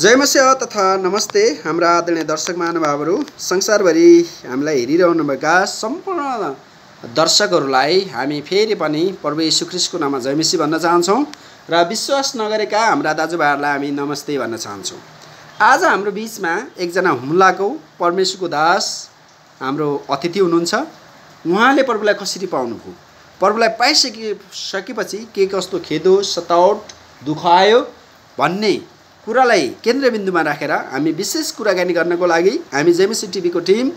जय मस्या तथा नमस्ते। हाम्रा आदरणीय दर्शक महानुभावहरू संसारभरि हामीलाई हेरिरहनुभएका सम्पूर्ण दर्शकहरूलाई हामी फेरि पनि प्रभु यीशु ख्रिस्टको नाममा जयमेसी भन्न चाहन्छौँ र विश्वास नगरेका हाम्रा दाजुभाइहरूलाई हामी नमस्ते भन्न चाहन्छौँ। आज हाम्रो बिचमा एकजना हुम्लाको परमेश्वरको दास हाम्रो अतिथि हुनुहुन्छ। उहाँले प्रभुलाई कसरी पाउनुभयो? प्रभुलाई पाइसके सकेपछि के कस्तो खेदो सतावट दुःख आयो भन्ने कुरालाई केन्द्रबिन्दुमा राखेर हामी विशेष कुराकानी गर्नको लागि हामी जेमिसी टिभीको टिम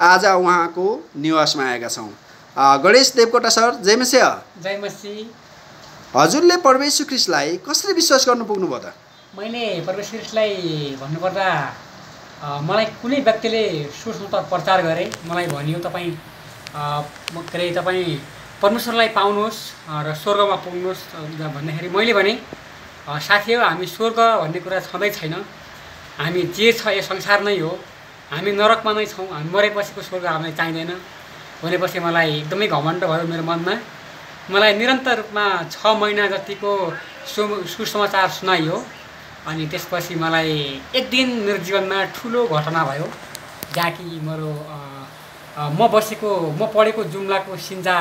आज उहाँको निवासमा आएका छौँ। गणेश देवकोटा सर जयमस्य जय मसी हजुरले परमेश्वर क्रिस्टलाई कसरी विश्वास गर्नु पुग्नुभयो त? मैले परमेश्वरलाई भन्नुपर्दा अ, मलाई कुनै व्यक्तिले सुसमाचार प्रचार गरे मलाई भनियो तपाईँ के अरे तपाईँ परमेश्वरलाई पाउनुहोस् र स्वर्गमा पुग्नुहोस् भन्दाखेरि मैले भने साथी हो हामी स्वर्ग भन्ने कुरा छँदै छैन। हामी जे छ यो संसार नै हो। हामी नरकमा नै छौँ। हामी मरेपछिको स्वर्ग हामीलाई चाहिँदैन। भनेपछि मलाई एकदमै घमण्ड भयो मेरो मनमा। मलाई निरन्तर रूपमा छ महिना जतिको सु सुसमाचार सुनाइयो अनि त्यसपछि मलाई एक दिन मेरो जीवनमा ठुलो घटना भयो। जहाँ कि मेरो म बसेको म पढेको जुम्लाको सिन्जा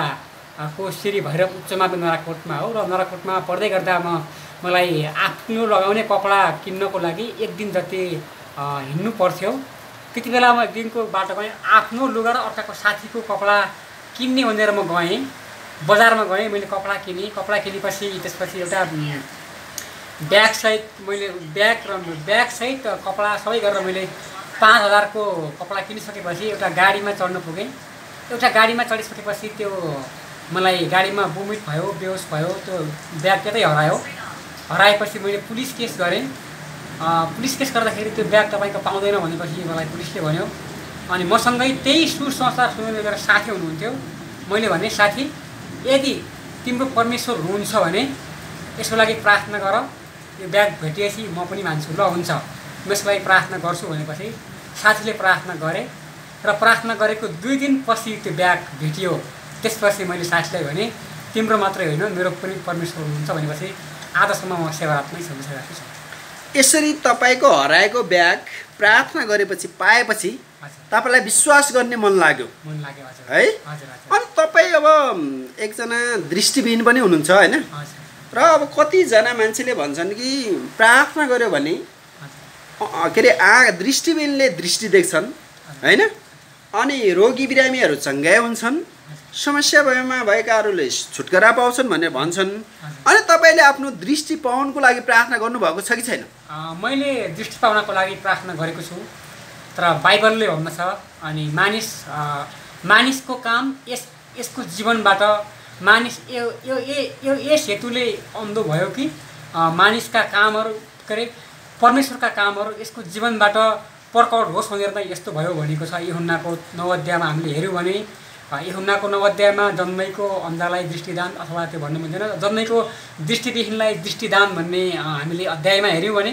को श्री भैरव उच्च माध्यमिक नराकोटमा हो र नराकोटमा पढ्दै गर्दा म मलाई आफ्नो लगाउने कपडा किन्नको लागि एक दिन जति हिँड्नु पर्थ्यो। त्यति बेला म एक दिनको बाटो गएँ आफ्नो लुगा र अर्काको साथीको कपडा किन्ने भनेर म गएँ। बजारमा गएँ मैले कपडा किनेँ कपडा किनेपछि त्यसपछि एउटा ब्यागसहित मैले ब्याग र ब्यागसहित कपडा सबै गरेर मैले पाँच हजारको कपडा किनिसकेपछि एउटा गाडीमा चढ्न पुगेँ। एउटा गाडीमा चढिसकेपछि त्यो मलाई गाडीमा बुमिट भयो बेहोस भयो त्यो ब्याग त्यतै हरायो। हराएपछि मैले पुलिस केस गरेँ। पुलिस केस गर्दाखेरि त्यो ब्याग तपाईँको पाउँदैन भनेपछि मलाई पुलिसले भन्यो। अनि मसँगै त्यही सुसमाचार सुनाउने मेरो साथी हुनुहुन्थ्यो। मैले भने साथी यदि तिम्रो परमेश्वर हुनुहुन्छ भने यसको लागि प्रार्थना गर। यो ब्याग भेटिएपछि म पनि मान्छु। ल हुन्छ। म यसको लागि प्रार्थना गर्छु भनेपछि साथीले प्रार्थना गरेँ। र प्रार्थना गरेको दुई दिनपछि त्यो ब्याग भेटियो। त्यसपछि मैले साथीलाई भने तिम्रो मात्रै होइन मेरो पनि परमेश्वर हुनुहुन्छ भनेपछि आजसम्म म सेवारतमै सकिसकेको छु। यसरी तपाईँको हराएको ब्याग प्रार्थना गरेपछि पाएपछि तपाईँलाई विश्वास गर्ने मन लाग्यो? मन लाग्यो है? अनि तपाईँ अब एकजना दृष्टिविहीन पनि हुनुहुन्छ होइन? र अब कतिजना मान्छेले भन्छन् कि प्रार्थना गर्यो भने के अरे आ दृष्टिविहीनले दृष्टि देख्छन् होइन? अनि रोगी बिरामीहरू चङ्गाइ हुन्छन्। समस्या भएमा भएकाहरूले छुटकारा पाउँछन् भनेर भन्छन्। अनि तपाईँले आफ्नो दृष्टि पाउनको लागि प्रार्थना गर्नुभएको छ कि छैन? मैले दृष्टि पाउनको लागि प्रार्थना गरेको छु तर बाइबलले भन्दछ अनि मानिस मानिसको काम यस यसको जीवनबाट मानिस यो यो यो यस हेतुले अन्धो भयो कि मानिसका कामहरू के अरे परमेश्वरका कामहरू यसको जीवनबाट पर्कआउट होस् भनेर नै यस्तो भयो भनेको छ। यहुन्नाको नौ अध्यायमा हामीले हेऱ्यौँ भने यहुन्नाको नौ अध्यायमा जन्मेको अन्धालाई दृष्टिदान अथवा त्यो भन्नु मिल्दैन। जन्मेको दृष्टिविहीनलाई दृष्टिदान भन्ने हामीले अध्यायमा हेऱ्यौँ भने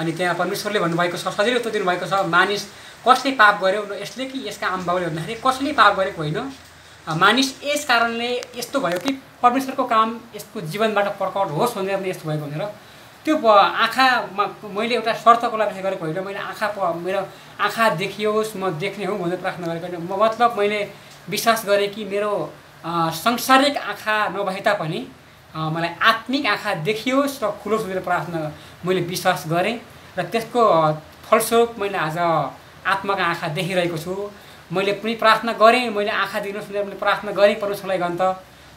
अनि त्यहाँ परमेश्वरले भन्नुभएको छ सजिलो उत्तर दिनुभएको छ मानिस कसले पाप गर्यो? यसले कि यसका आमाबाउले भन्दाखेरि कसले पाप गरेको होइन? मानिस यस कारणले यस्तो भयो कि परमेश्वरको काम यसको जीवनबाट पर्कआउट होस् भनेर पनि यस्तो भएको भनेर। त्यो आँखामा मैले एउटा शर्तको लागि गरेको होइन। मैले आँखा मेरो आँखा देखियोस् म देख्ने हो भनेर प्रार्थना गरेको होइन। मतलब मैले विश्वास गरेँ कि मेरो सांसारिक आँखा नभए तापनि मलाई आत्मिक आँखा देखियोस् र खुलोस् भनेर प्रार्थना मैले विश्वास गरेँ र त्यसको फलस्वरूप मैले आज आत्माको आँखा देखिरहेको छु। मैले पनि प्रार्थना गरेँ मैले आँखा दिनुहोस् भनेर मैले प्रार्थना गरेँ परमेश्वरलाई गन्त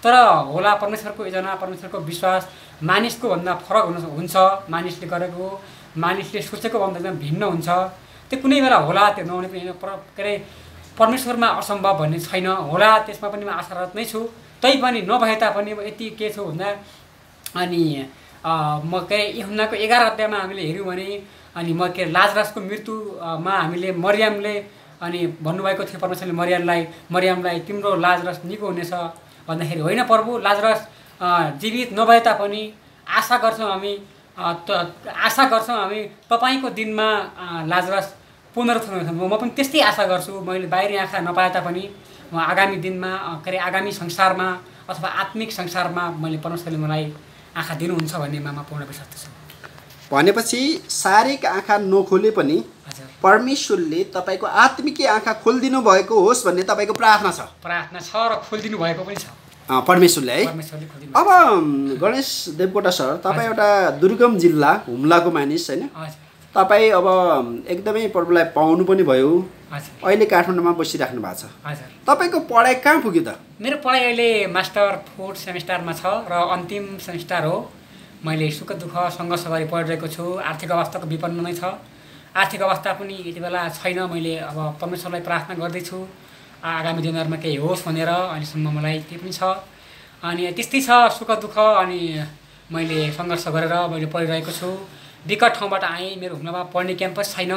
तर होला परमेश्वरको योजना परमेश्वरको विश्वास मानिसको भन्दा फरक हुन हुन्छ मानिसले गरेको मानिसले सोचेको भन्दा एकदम भिन्न हुन्छ। त्यो कुनै बेला होला त्यो नहुने पनि के अरे परमेश्वरमा असम्भव भन्ने छैन होला त्यसमा पनि म आशारत नै छु तैपनि नभए तापनि यति के छु भन्दा अनि म के अरे यहुन्नाको एघार अध्यायमा हामीले हेऱ्यौँ भने अनि म के अरे लाजरासको मृत्युमा हामीले मरियमले अनि भन्नुभएको थियो परमेश्वरले मरियमलाई मरियमलाई तिम्रो लाजरस निको हुनेछ। भन्दाखेरि होइन प्रभु लाजरस जीवित नभए तापनि आशा गर्छौँ हामी त आशा गर्छौँ हामी तपाईँको दिनमा लाजरस पुनरुत्थान हुनेछ म पनि त्यस्तै आशा गर्छु। मैले बाहिरी आँखा नपाए तापनि म आगामी दिनमा के अरे आगामी संसारमा अथवा आत्मिक संसारमा मैले परमेश्वरले मलाई आँखा दिनुहुन्छ भन्नेमा म पूर्ण विश्वास छु भनेपछि शारीरिक आँखा नखोले पनि परमेश्वरले तपाईँको आत्मिक आँखा खोलिदिनु भएको होस् भन्ने तपाईँको प्रार्थना छ। प्रार्थना छ र खोलिदिनु भएको पनि छ। परमेश्वरले है? अब गणेश देवकोटा सर तपाईँ एउटा दुर्गम जिल्ला हुम्लाको मानिस होइन? तपाईँ अब एकदमै प्रभुलाई पाउनु पनि भयो। अहिले काठमाडौँमा बसिराख्नु भएको छ। हजुर। तपाईँको पढाइ कहाँ पुग्यो त? मेरो पढाइ अहिले मास्टर फोर्थ सेमिस्टरमा छ र अन्तिम सेमिस्टर हो। मैले सुख दुःख सङ्घर्ष गरी पढिरहेको छु। आर्थिक अवस्थाको विपन्न नै छ। आर्थिक अवस्था पनि यति बेला छैन। मैले अब परमेश्वरलाई प्रार्थना गर्दैछु। आगामी दिनहरूमा केही होस् भनेर अहिलेसम्म मलाई त्यो पनि छ। अनि त्यस्तै छ सुख दुःख अनि मैले सङ्घर्ष गरेर मैले पढिरहेको छु। विकट ठाउँबाट आएँ मेरो हुम्लामा पढ्ने क्याम्पस छैन।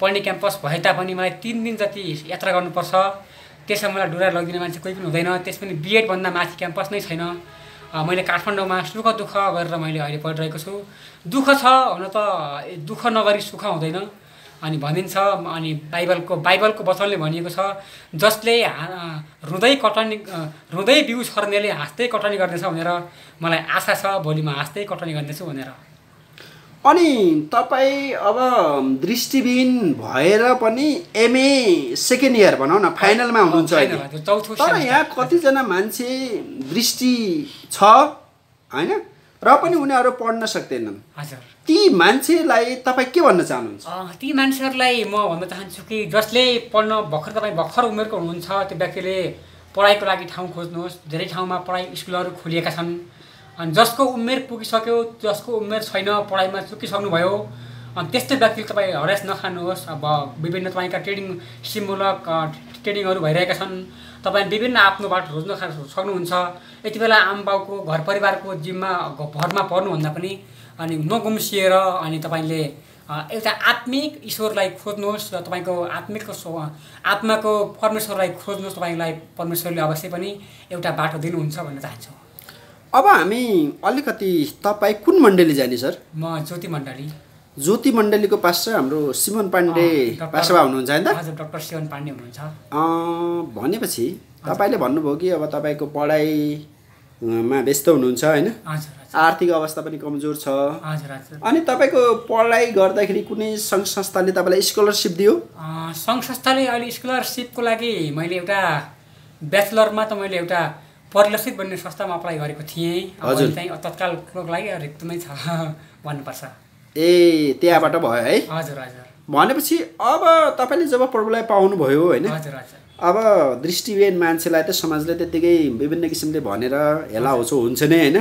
पढ्ने क्याम्पस भए तापनि मलाई तिन दिन जति यात्रा गर्नुपर्छ। त्यसमा मलाई डुरा लगिदिने मान्छे कोही पनि हुँदैन। त्यस पनि बिएडभन्दा माथि क्याम्पस नै छैन। मैले काठमाडौँमा सुख दुःख गरेर मैले अहिले पढिरहेको छु। दुःख छ हुन त दुःख नगरी सुख हुँदैन। अनि भनिन्छ अनि बाइबलको बाइबलको वचनले भनिएको छ जसले रुँदै कटनी रुँदै बिउ छर्नेले हाँस्दै कटनी गर्नेछ भनेर मलाई आशा छ भोलि म हाँस्दै कटनी गर्नेछु भनेर। अनि तपाईँ अब दृष्टिविहीन भएर पनि एमए सेकेन्ड इयर भनौँ न फाइनलमा हुनुहुन्छ अहिले। तर। यहाँ कतिजना मान्छे दृष्टि छ होइन? र पनि उनीहरू पढ्न सक्दैनन्। हजुर। ती मान्छेलाई तपाईँ के भन्न चाहनुहुन्छ? ती मान्छेहरूलाई म भन्न चाहन्छु कि जसले पढ्न भर्खर तपाईँ भर्खर उमेरको हुनुहुन्छ त्यो व्यक्तिले पढाइको लागि ठाउँ खोज्नुहोस्। धेरै ठाउँमा पढाइ स्कुलहरू खोलिएका छन्। अनि जसको उमेर पुगिसक्यो जसको उमेर छैन पढाइमा चुकिसक्नुभयो अनि त्यस्तै व्यक्तिले तपाईँ हरेस नखानुहोस्। अब विभिन्न तपाईँका ट्रेडिङ सिपमूलक अ, ट्रेडिङहरू भइरहेका छन्। तपाईँ विभिन्न आफ्नो बाटो रोज्न सक्नुहुन्छ। यति बेला आम बाउको घर परिवारको जिम्मा भरमा पर्नुभन्दा पनि अनि नगुम्सिएर अनि तपाईँले एउटा आत्मिक ईश्वरलाई खोज्नुहोस् र तपाईँको आत्मिकको आत्माको परमेश्वरलाई खोज्नुहोस् तपाईँलाई परमेश्वरले अवश्य पनि एउटा बाटो दिनुहुन्छ भन्न चाहन्छु। अब हामी अलिकति तपाईँ कुन मण्डली जाने सर? म ज्योति मण्डली। ज्योति मण्डलीको पास्टर हाम्रो सिमन पाण्डे पास्टरबा हुनुहुन्छ होइन त? डक्टर शिवन पाण्डे हुनुहुन्छ। भनेपछि तपाईँले भन्नुभयो कि अब तपाईँको पढाइमा व्यस्त हुनुहुन्छ होइन? आर्थिक अवस्था पनि कमजोर छ। अनि तपाईँको पढाइ गर्दाखेरि कुनै सङ्घ संस्थाले तपाईँलाई स्कलरसिप दियो? सङ्घ संस्थाले अहिले स्कलरसिपको लागि मैले एउटा ब्याचलरमा त मैले एउटा परिलक्षित बन्ने संस्थामा अप्लाई गरेको थिएँ। अब हजुर। चाहिँ तत्कालको लागि रिक्त नै छ भन्नुपर्छ। ए त्यहाँबाट भयो है? हजुर हजुर। भनेपछि अब तपाईँले जब प्रभुलाई पाउनुभयो होइन हजुर हजुर। अब दृष्टिविहीन मान्छेलाई त समाजले त्यत्तिकै विभिन्न किसिमले भनेर हेला होचो हुन्छ नै होइन।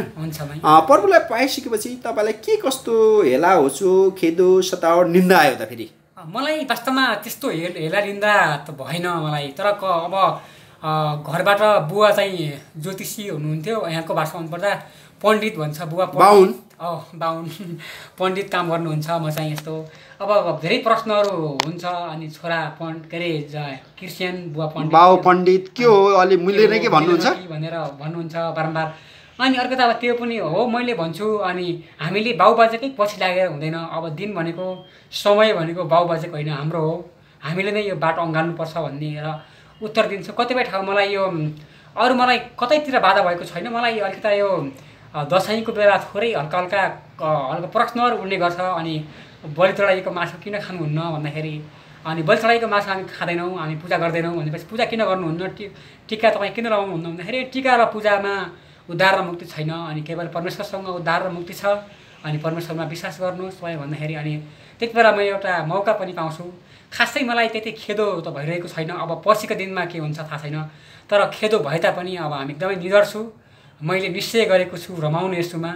प्रभुलाई पाइसकेपछि तपाईँलाई के कस्तो हेला होचो खेदो सतावट निन्दा आयो त फेरि? मलाई वास्तवमा त्यस्तो हेल निन्दा त भएन मलाई तर अब घरबाट बुवा चाहिँ ज्योतिषी हुनुहुन्थ्यो। यहाँको भाषा भन्नुपर्दा पण्डित भन्छ बुवा। बाहुन। अँ बाहुन। पण्डित काम गर्नुहुन्छ म चाहिँ यस्तो। अब धेरै प्रश्नहरू हुन्छ अनि छोरा पण्ड के अरे क्रिस्चियन बुवा पण्डित बाउ पण्डित के हो? अलि मिलेर के भन्नुहुन्छ? भनेर भन्नुहुन्छ बारम्बार। अनि अर्को त अब त्यो पनि हो मैले भन्छु अनि हामीले बाउबाजेकै पछि लागेर हुँदैन। अब दिन भनेको समय भनेको बाउबाजेको होइन हाम्रो हो। हामीले नै यो बाटो अँगाल्नुपर्छ भन्ने र उत्तर दिन्छु। कतिपय ठाउँ मलाई यो अरू मलाई कतैतिर बाधा भएको छैन। मलाई अलिकता यो दसैँको बेला थोरै हल्का हल्का हल्का प्रश्नहरू उड्ने गर्छ अनि बलि चढाइएको मासु किन खानुहुन्न भन्दाखेरि अनि बलि चढाइएको मासु हामी खाँदैनौँ हामी पूजा गर्दैनौँ भनेपछि पूजा किन गर्नुहुन्न? टि टिका तपाईँ किन लगाउनुहुन्न भन्दाखेरि टिका र पूजामा उद्धार र मुक्ति छैन। अनि केवल परमेश्वरसँग उद्धार र मुक्ति छ। अनि परमेश्वरमा विश्वास गर्नुहोस् तपाईँ भन्दाखेरि अनि त्यति बेला म एउटा मौका पनि पाउँछु। खासै मलाई त्यति खेदो त भइरहेको छैन। अब पछिको दिनमा के हुन्छ थाहा छैन। तर खेदो भए तापनि अब हामी एकदमै निडर छु। मैले निश्चय गरेको छु रमाउने यसुमा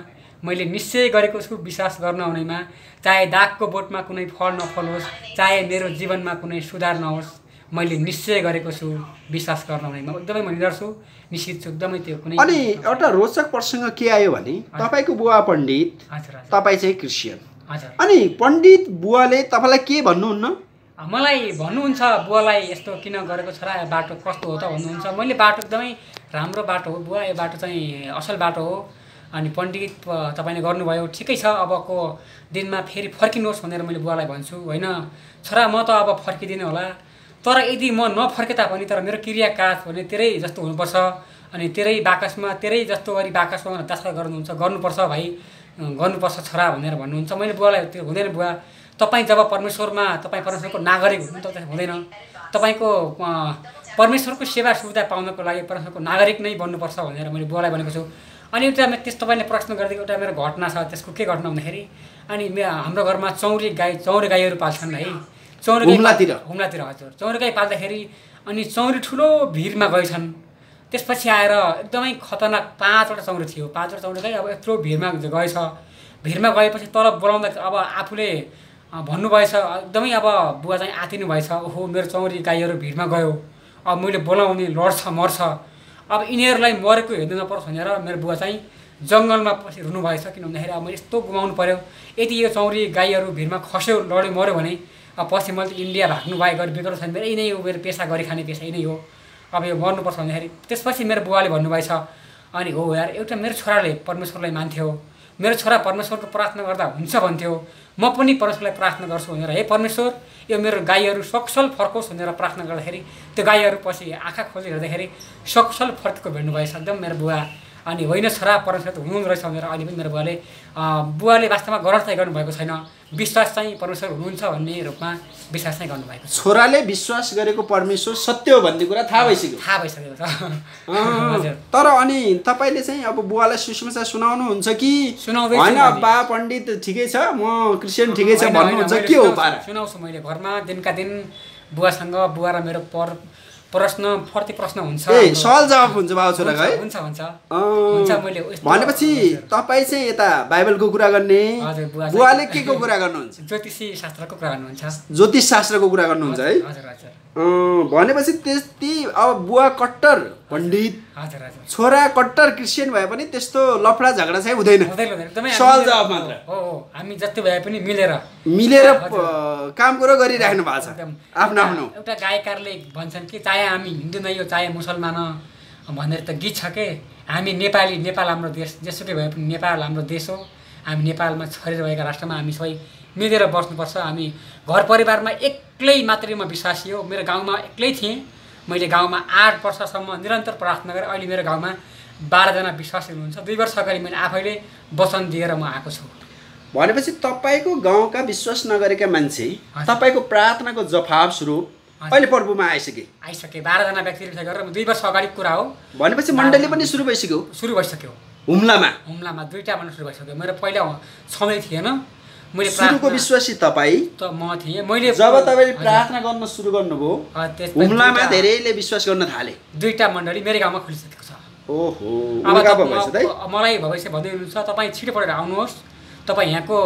मैले निश्चय गरेको छु विश्वास गर्न आउनेमा। चाहे दागको बोटमा कुनै फल नफलोस् चाहे मेरो जीवनमा कुनै सुधार नहोस् मैले निश्चय गरेको छु विश्वास गर्न आउनेमा। एकदमै म निडर छु। निश्चित छु एकदमै त्यो कुनै अनि एउटा रोचक प्रसङ्ग के आयो भने तपाईँको बुवा पण्डित हजुर। तपाईँ चाहिँ क्रिस्चियन। हजुर। अनि पण्डित बुवाले तपाईँलाई के भन्नुहुन्न? मलाई भन्नुहुन्छ बुवालाई यस्तो किन गरेको छोरा बाटो कस्तो हो त भन्नुहुन्छ। मैले बाटो एकदमै राम्रो बाटो हो बुवा यो बाटो चाहिँ असल बाटो हो। अनि पण्डित तपाईँले गर्नुभयो ठिकै छ अबको दिनमा फेरि फर्किनुहोस् भनेर मैले बुवालाई भन्छु होइन? छोरा म त अब फर्किदिनँ होला। तर यदि म नफर्के तापनि तर मेरो क्रियाकाज भने तेरै जस्तो हुनुपर्छ। अनि तेरै बाकसमा तेरै जस्तो गरी बाकसमा दशा गर्नुहुन्छ गर्नुपर्छ भाइ। गर्नुपर्छ छोरा भनेर भन्नुहुन्छ। मैले बुवालाई त्यो हुँदैन बुवा। तपाईँ जब परमेश्वरमा तपाईँ परमेश्वरको नागरिक हुनु त हुँदैन। तपाईँको परमेश्वरको सेवा सुविधा पाउनको लागि परमेश्वरको नागरिक नै बन्नुपर्छ भनेर मैले बुवालाई भनेको छु। अनि एउटा मे- त्यस तपाईँले प्रश्न गरिदिएको एउटा मेरो घटना छ त्यसको के घटना भन्दाखेरि अनि हाम्रो घरमा चौरी गाई चौरी गाईहरू पाल्छन् है। चौरी गाई हुम्लातिर? हजुर। चौरी गाई पाल्दाखेरि अनि चौरी ठुलो भिरमा गएछन्। त्यसपछि आएर एकदमै खतरनाक पाँचवटा चौरी थियो। पाँचवटा चौरी गाई अब यत्रो भिरमा गएछ। भिरमा गएपछि तल बोलाउँदा अब आफूले भन्नुभएछ एकदमै अब बुवा चाहिँ आतिनु भएछ ओहो मेरो चौरी गाईहरू भिडमा गयो। अब मैले बोलाउने लड्छ मर्छ। अब यिनीहरूलाई मरेको हेर्नु नपरोस् भनेर मेरो बुवा चाहिँ जङ्गलमा पछि रुनु भएछ किन भन्दाखेरि अब मैले यस्तो गुमाउनु पऱ्यो यदि यो चौरी गाईहरू भिडमा खस्यो लड्यो मऱ्यो भने अब पछि मैले इन्डिया भाग्नु भए गरी बिग्रो छैन। मेरो नै हो मेरो पेसा गरी खाने पेसा नै हो। अब यो मर्नुपर्छ भन्दाखेरि त्यसपछि मेरो बुवाले भन्नुभएछ अनि हो यार एउटा मेरो छोराले परमेश्वरलाई मान्थ्यो। मेरो छोरा परमेश्वरको प्रार्थना गर्दा हुन्छ भन्थ्यो। म पनि परमेश्वरलाई प्रार्थना गर्छु भनेर हे परमेश्वर यो मेरो गाईहरू सक्सल फर्कोस् भनेर प्रार्थना गर्दाखेरि त्यो गाईहरू पछि आँखा खोलेर हेर्दाखेरि सक्सल फर्केको भेट्नुभएछ एकदम मेरो बुवा अनि होइन छोरा परमेश्वर त हुनुहुँदो रहेछ भनेर अहिले पनि मेरो बुवाले बुवाले वास्तवमा ग्रहण चाहिँ गर्नुभएको छैन। विश्वास चाहिँ परमेश्वर हुनुहुन्छ भन्ने रूपमा विश्वास चाहिँ गर्नुभएको छोराले विश्वास गरेको परमेश्वर सत्य हो भन्ने कुरा थाहा भइसक्यो। थाहा भइसकेको छ। तर अनि तपाईँले चाहिँ अब बुवालाई सुसमाचार सुनाउनुहुन्छ कि? होइन। बा पण्डित ठिकै छ म क्रिस्चियन ठिकै छ भन्नुहुन्छ के हो सुनाउँछु मैले। घरमा दिनका दिन बुवासँग बुवा र मेरो पर प्रश्न फर्ती प्रश्न हुन्छ ए सवाल जवाब हुन्छ बाबु छोराको है? हुन्छ हुन्छ। हुन्छ मैले भनेपछि। तपाईँ चाहिँ यता बाइबलको कुरा गर्ने? बुवाले के को कुरा गर्नुहुन्छ? ज्योतिषी शास्त्रको कुरा गर्नुहुन्छ। ज्योतिष शास्त्रको कुरा गर्नुहुन्छ है? हजुर हजुर। अँ, भनेपछि त्यति अब बुवा कट्टर पण्डित हजुर हजुर। छोरा कट्टर क्रिस्चियन भए पनि त्यस्तो लफडा झगडा चाहिँ हुँदैन। जवाब मात्र। हो हामी जति भए पनि मिलेर मिलेर काम कुरो गरिराख्नु भएको छ। आफ्नो आफ्नो। एउटा गायककारले भन्छन् कि चाहे हामी हिन्दू नै हो चाहे मुसलमान भनेर त गीत छ के? हामी नेपाली नेपाल हाम्रो देश। जेसुकै भए पनि नेपाल हाम्रो देश हो। हामी नेपालमा छरेर भएका राष्ट्रमा हामी सबै मिलेर बस्नुपर्छ। हामी घर परिवारमा एक्लै मात्रै म विश्वासी हो। मेरो गाउँमा एक्लै थिएँ। मैले गाउँमा आठ वर्षसम्म निरन्तर प्रार्थना गरेँ अहिले मेरो गाउँमा बाह्रजना विश्वासी हुनुहुन्छ। दुई वर्ष अगाडि मैले आफैले वचन दिएर म आएको छु। भनेपछि तपाईँको गाउँका विश्वास नगरेका मान्छे। तपाईँको प्रार्थनाको जवाब स्वरूप। अहिले प्रभुमा आइसके। आइसके बाह्रजना व्यक्तिले विषय गरेर दुई वर्ष अगाडि कुरा हो। भनेपछि मण्डली पनि सुरु भइसक्यो। सुरु भइसक्यो। हुम्लामा। हुम्लामा दुईवटा भन्नु सुरु भइसक्यो। मेरो पहिला छँदै थिएन। मैले सुरुको विश्वासी तपाईँ? त म थिएँ। मैले जब तपाईँले। प्रार्थना गर्न सुरु गर्नुभयो हुम्लामा धेरैले विश्वास गर्न थाले। दुईवटा मण्डली मेरो गाउँमा खोलिसकेको छ। ओहो मलाई भविष्य भन्दै हुनुहुन्छ तपाईँ छिटो पढेर आउनुहोस्। तपाईँ यहाँको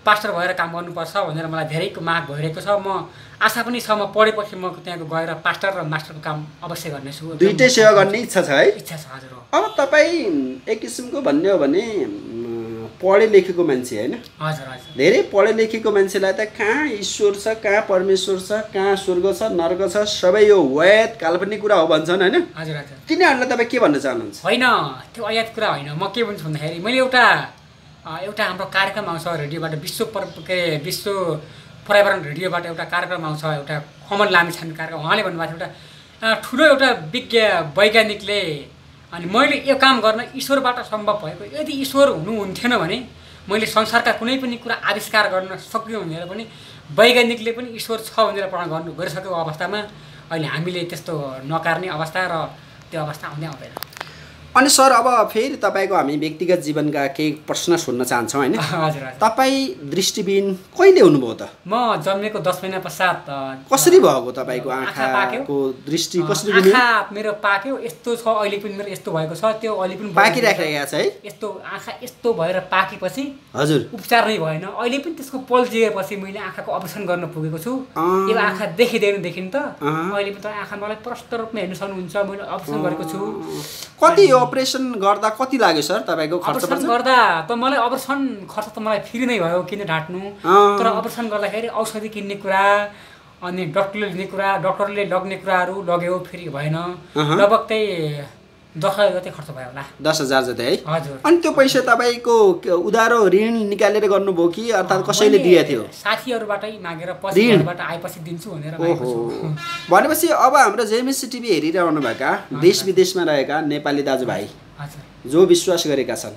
पास्टर भएर काम गर्नुपर्छ भनेर मलाई धेरैको माग भइरहेको छ। म आशा पनि छ म पढेपछि म त्यहाँको गएर पास्टर र मास्टरको काम अवश्य गर्नेछु। दुइटै सेवा गर्ने इच्छा छ है? इच्छा छ हजुर। अब तपाईँ एक किसिमको भन्ने हो भने पढे लेखेको मान्छे होइन? हजुर हजुर। धेरै पढे लेखेको मान्छेलाई त कहाँ ईश्वर छ कहाँ परमेश्वर छ कहाँ स्वर्ग छ नर्क छ सबै यो वैद काल्पनिक कुरा हो भन्छन् होइन? हजुर हजुर। तिनीहरूलाई तपाईँ के भन्न चाहनुहुन्छ? होइन त्यो अयात कुरा होइन। म के भन्छु भन्दाखेरि मैले एउटा एउटा हाम्रो कार्यक्रम आउँछ रेडियोबाट विश्व पर के अरे विश्व पर्यावरण रेडियोबाट एउटा कार्यक्रम आउँछ एउटा कमल लामिछाने कार्यक्रम। उहाँले भन्नुभएको थियो एउटा ठुलो एउटा विज्ञ वैज्ञानिकले अनि मैले यो काम गर्न ईश्वरबाट सम्भव भएको। यदि ईश्वर हुनुहुन्थेन भने मैले संसारका कुनै पनि कुरा आविष्कार गर्न सक्यो भनेर पनि वैज्ञानिकले पनि ईश्वर छ भनेर प्रण गर्नु गरिसकेको अवस्थामा अहिले हामीले त्यस्तो नकार्ने अवस्था र त्यो अवस्था आउँदै आउँदैन। अनि सर अब फेरि तपाईँको हामी व्यक्तिगत जीवनका केही प्रश्न सोध्न चाहन्छौँ होइन? हजुर तपाईँ दृष्टिबिन कहिले हुनुभयो त? म जन्मेको दस महिना पश्चात कसरी भएको तपाईँको? आँखाको दृष्टि कसरी आँखा मेरो पाक्यो यस्तो छ अहिले पनि मेरो यस्तो भएको छ त्यो अहिले पनि पाकिराखेको छ। है? यस्तो आँखा यस्तो भएर पाकेपछि हजुर। उपचार नै भएन। अहिले पनि त्यसको पल्झिएपछि मैले आँखाको अपरेसन गर्न पुगेको छु। यो आँखा देखिँदैनदेखि त। अहिले पनि त आँखा मलाई प्रष्ट रूपमा हेर्नु सक्नुहुन्छ मैले अपरेसन गरेको छु। कति अपरेसन गर्दा कति लाग्यो सर तपाईँको खर्च गर्दा त मलाई अपरेसन खर्च त मलाई फ्री नै भयो किन ढाँट्नु। तर अपरेसन गर्दाखेरि औषधि किन्ने कुरा अनि डक्टरले लिने कुरा डक्टरले लग्ने कुराहरू लग्यो फेरि भएन। लगभग त्यही दस हजार जति खर्च भयो होला। दस हजार जति है? हजुर। अनि त्यो पैसा तपाईँको उधारो ऋण निकालेर गर्नुभयो कि अर्थात् कसैले दिएको थियो? साथीहरूबाटै मागेर आएपछि दिन्छु भनेर ओहो। भनेपछि अब हाम्रो जेएमएससी टिभी हेरिरहनुभएका देश विदेशमा रहेका नेपाली दाजुभाइ जो विश्वास गरेका छन्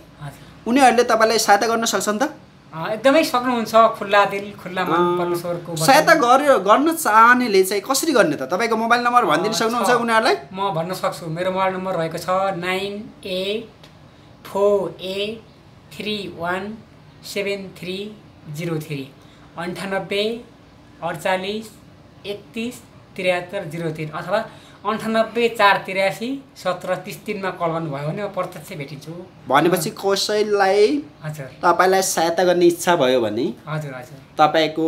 उनीहरूले तपाईँलाई सहायता गर्न सक्छन् त? एकदमै सक्नुहुन्छ खुल्ला दिल खुल्ला मन। सहायता गर्यो गर्न चाहनेले चाहिँ कसरी गर्ने त तपाईँको मोबाइल नम्बर भनिदिनु सक्नुहुन्छ। उनीहरूलाई म भन्न सक्छु मेरो मोबाइल नम्बर रहेको छ nine eight four eight three one seven three zero three अन्ठानब्बे अडचालिस एकतिस त्रिहत्तर जिरो तिन अथवा अन्ठानब्बे चार त्रियासी सत्र तिस तिनमा कल गर्नुभयो भने म प्रत्यक्ष भेटिन्छु। भनेपछि कसैलाई हजुर। तपाईँलाई सहायता गर्ने इच्छा भयो भने हजुर हजुर। तपाईँको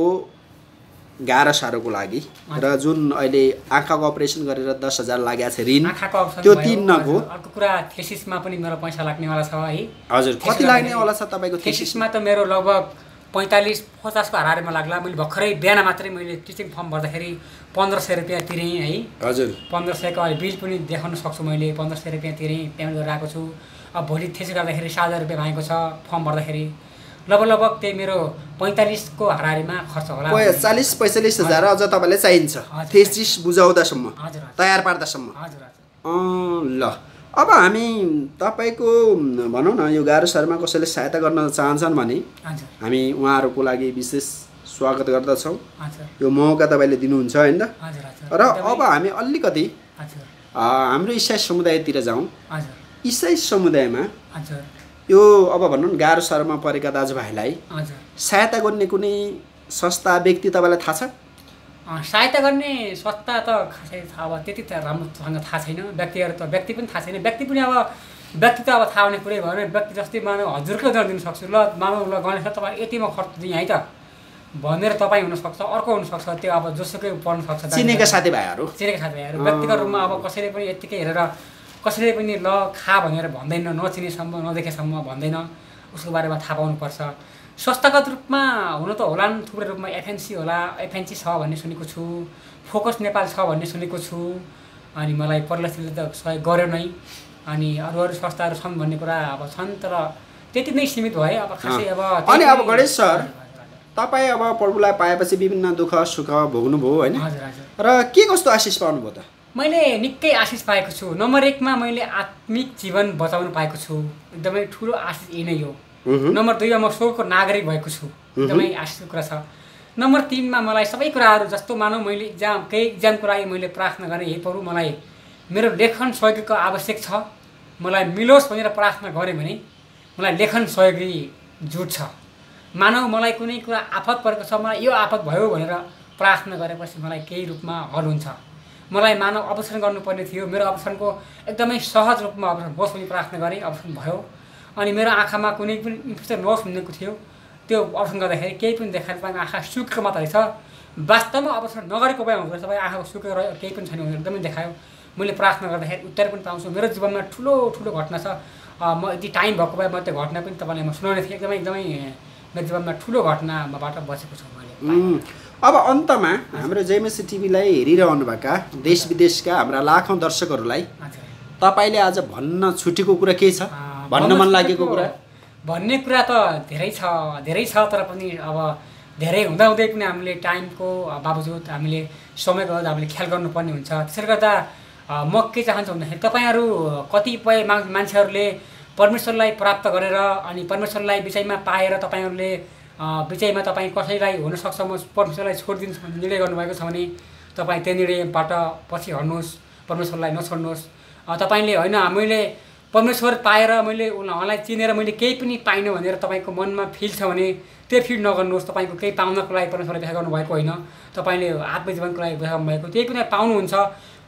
गाह्रो साह्रोको लागि र जुन अहिले आँखाको अपरेसन गरेर दस हजार लागेको छ ऋण त्यो भयो। तिन नगो। हजुर। अर्को कुरा थेसिसमा पनि मेरो पैसा लाग्नेवाला छ है। हजुर। कति लाग्ने गर्दाखेरि वाला छ तपाईँको थेसिस थेसिसमा त मेरो लगभग पैँतालिस पचासको हाराहारीमा लाग्ला मैले भर्खरै बिहान मात्रै मैले टिचिङ फर्म भर्दाखेरि पन्ध्र सय रुपियाँ तिरेँ है। हजुर। पन्ध्र सयको अहिले बिल पनि देखाउन सक्छु मैले पन्ध्र सय रुपियाँ तिरेँ पेमेन्ट गरेर आएको छु। अब भोलि थेसिस गर्दाखेरि सात हजार रुपियाँ भागेको छ फर्म भर्दाखेरि। लगभग लगभग त्यही मेरो पैँतालिसको हाराहारीमा खर्च होला। चालिस पैँतालिस हजार अझ तपाईँलाई चाहिन्छ। थेसिस बुझाउँदासम्म तयार पार्दासम्म। हजुर ल। अब हामी तपाईँको भनौँ न यो गाह्रो साह्रोमा कसैले सहायता गर्न चाहन्छन् भने हामी उहाँहरूको लागि विशेष स्वागत गर्दछौँ। यो मौका तपाईँले दिनुहुन्छ होइन? र अब हामी अलिकति हाम्रो इसाई समुदायतिर जाउँ। इसाई समुदायमा यो अब भनौँ न गाह्रो साह्रोमा परेका दाजुभाइलाई सहायता गर्ने कुनै संस्था व्यक्ति तपाईँलाई थाहा छ? सहायता गर्ने संस्था त खासै थाहा अब त्यति त राम्रोसँग थाहा छैन व्यक्तिहरू त व्यक्ति पनि थाहा छैन व्यक्ति पनि अब व्यक्ति त अब थाहा हुने कुरै भयो भने व्यक्ति जस्तै मानव हजुरकै दर दिन सक्छु ल मानव ल गणेश सर, तपाईँ यति म खर्च दिएँ है त भनेर तपाईँ हुनसक्छ अर्को हुनसक्छ त्यो अब जोसुकै पर्न सक्छ चिनेका साथीभाइहरू चिनेका साथीभाइहरू व्यक्तिगत रूपमा अब कसैले पनि यत्तिकै हेरेर कसैले पनि ल खा भनेर भन्दैन नचिनेसम्म नदेखेसम्म भन्दैन उसको बारेमा थाहा पाउनुपर्छ संस्थागत रूपमा हुन त होला नि थुप्रै रूपमा एफएनसी होला एफएनसी छ भन्ने सुनेको छु फोकस नेपाल छ भन्ने सुनेको छु अनि मलाई परलक्षले त सहयोग गर्यो नै अनि अरू अरू संस्थाहरू छन् भन्ने कुरा अब छन् तर त्यति नै सीमित भयो अब खासै अब अनि अब गणेश सर, तपाईँ अब प्रभुलाई पाएपछि विभिन्न दुःख सुख भोग्नुभयो होइन। हजुर हजुर। र के कस्तो आशिष पाउनुभयो त? मैले निकै आशिष पाएको छु। नम्बर एकमा मैले आत्मिक जीवन बचाउनु पाएको छु। एकदमै ठुलो आशिष यही नै हो। नम्बर दुईमा म स्वर्गको नागरिक भएको छु। एकदमै आशिषको कुरा छ। नम्बर तिनमा मलाई सबै कुराहरू जस्तो मानौ मैले इक्जाम केही इक्जामको लागि मैले प्रार्थना गरेँ हे प्रभु मलाई मेरो लेखन सहयोगीको आवश्यक छ। मलाई मिलोस् भनेर प्रार्थना गरेँ भने मलाई लेखन सहयोगी जुट्छ मानव मलाई कुनै कुरा आफत परेको छ मलाई यो आफत भयो भनेर प्रार्थना गरेपछि मलाई केही रूपमा हल हुन्छ। मलाई मानव अवसर गर्नुपर्ने थियो। मेरो अवसरको एकदमै सहज रूपमा अवसर होस् प्रार्थना गरेँ। अवसर भयो। अनि मेरो आँखामा कुनै पनि इन्फेक्सन नहोस् भनेको थियो। त्यो अवसर गर्दाखेरि केही पनि देखाएर तपाईँको आँखा सुकेको मात्र रहेछ वास्तवमा अवसर नगरेको भए हुँदो रहेछ तपाईँ आँखाको सुकेको रह्यो केही पनि छैन भनेर एकदमै देखायो। मैले प्रार्थना गर्दाखेरि उत्तर पनि पाउँछु। मेरो जीवनमा ठुलो ठुलो घटना छ। म यदि टाइम भएको भए म त्यो घटना पनि तपाईँलाई म सुनाउने थिएँ। एकदमै एकदमै मेरो जीवनमा ठुलो घटना मबाट बचेको छु मैले। अब अन्तमा हाम्रो जेएमएससी टिभीलाई हेरिरहनुभएका देश विदेशका हाम्रा लाखौँ दर्शकहरूलाई तपाईँले आज भन्न छुटेको कुरा के छ? भन्न मन लागेको कुरा? भन्ने कुरा त धेरै छ धेरै छ तर पनि अब धेरै हुँदाहुँदै पनि हामीले टाइमको बावजुद हामीले समयको हामीले ख्याल गर्नुपर्ने हुन्छ। त्यसले गर्दा म के चाहन्छु भन्दाखेरि तपाईँहरू कतिपय मा मान्छेहरूले परमेश्वरलाई प्राप्त गरेर अनि परमेश्वरलाई विषयमा पाएर तपाईँहरूले विषयमा तपाईँ कसैलाई हुनसक्छ म परमेश्वरलाई छोडिदिन्छु भन्ने निर्णय गर्नुभएको छ भने तपाईँ त्यो निर्णयबाट पछि हट्नुहोस् परमेश्वरलाई नछोड्नुहोस्। तपाईँले होइन मैले परमेश्वर पाएर मैले उहाँलाई चिनेर मैले केही पनि पाइनँ भनेर तपाईँको मनमा फिल छ भने त्यो फिल नगर्नुहोस् तपाईँको केही पाउनको लागि परमेश्वरलाई व्यथा गर्नुभएको होइन। तपाईँले आत्मजीवनको लागि व्यथा गर्नुभएको त्यही पनि पाउनुहुन्छ।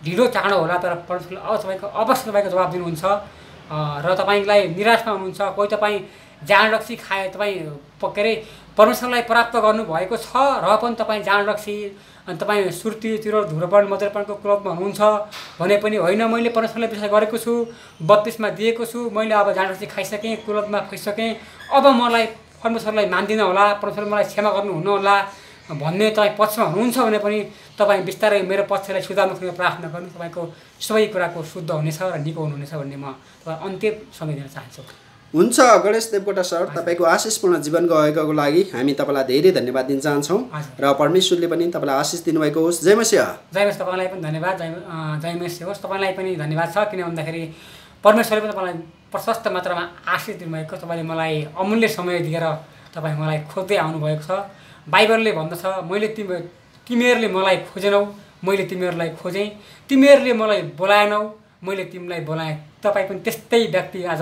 ढिलो चाँडो होला तर परमेश्वरले अब तपाईँको अवश्य तपाईँको जवाब दिनुहुन्छ। र तपाईँलाई निराशमा हुनुहुन्छ। कोही तपाईँ जाँड रक्सी खाए तपाईँ के अरे परमेश्वरलाई प्राप्त गर्नुभएको छ र पनि तपाईँ जाँड रक्सी अनि तपाईँ सुर्तीतिर धुरोपन मद्यपानको क्लबमा हुनुहुन्छ भने पनि होइन मैले परमेश्वरलाई विश्वास गरेको छु बत्तिसमा दिएको छु मैले अब जाँड रक्सी खाइसकेँ क्लबमा फैसकेँ अब मलाई परमेश्वरलाई मान्दिनँ होला परमेश्वर मलाई क्षमा गर्नुहुन्न होला भन्ने तपाईँ पक्षमा हुनुहुन्छ भने पनि तपाईँ बिस्तारै मेरो पक्षलाई सुधार्नको निम्ति प्रार्थना गर्नु तपाईँको सबै कुराको शुद्ध हुनेछ र निको हुनुहुनेछ भन्ने म तपाईँ अन्त्य समय दिन चाहन्छु। हुन्छ गणेश देवकोटा सर तपाईँको आशिषपूर्ण जीवन गएको लागि हामी तपाईँलाई धेरै धन्यवाद दिन चाहन्छौँ। र परमेश्वरले पनि तपाईँलाई आशिष दिनुभएको होस्। जय मसिंह। जयमेश तपाईँलाई पनि धन्यवाद। जय अँ, जयमेश होस्। तपाईँलाई पनि धन्यवाद छ किन भन्दाखेरि परमेश्वरले पनि तपाईँलाई प्रशस्त मात्रामा आशिष दिनुभएको तपाईँले मलाई अमूल्य समय दिएर तपाईँ मलाई खोज्दै आउनुभएको छ। बाइबलले भन्दछ मैले तिमी तिमीहरूले मलाई खोजेनौ मैले तिमीहरूलाई खोजेँ। तिमीहरूले मलाई बोलाएनौ मैले तिमीलाई बोलाएँ। तपाईँ पनि त्यस्तै व्यक्ति आज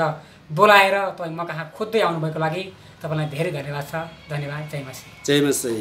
बोलाएर तपाईँ म कहाँ खोज्दै आउनुभएको लागि तपाईँलाई धेरै धन्यवाद छ। धन्यवाद जय मसी जय मसी